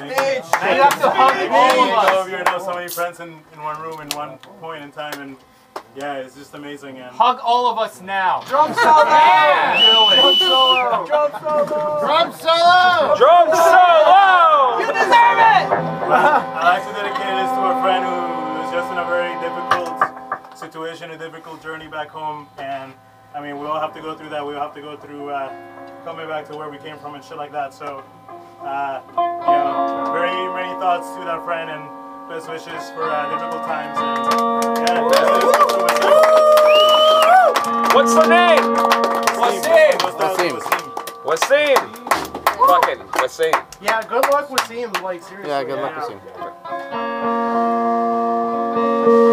You have to hug all of us. You know so many friends in, in one room in one point in time, and yeah, it's just amazing. And Hug all of us now. Drum solo! Yeah. Drum solo! Drum solo! Drum solo! Drum solo! You deserve it! I'd like to dedicate this to a friend who was just in a very difficult situation, a difficult journey back home, and I mean, we all have to go through that. We all have to go through uh, coming back to where we came from and shit like that. So, uh, you know, very many thoughts to that friend and best wishes for uh, difficult times. And yeah, let's go to Wasim. What's the name? Wasim. Wasim. Wasim. Wasim. Fucking Wasim. Yeah, good luck with seeing like seriously. Yeah, good luck with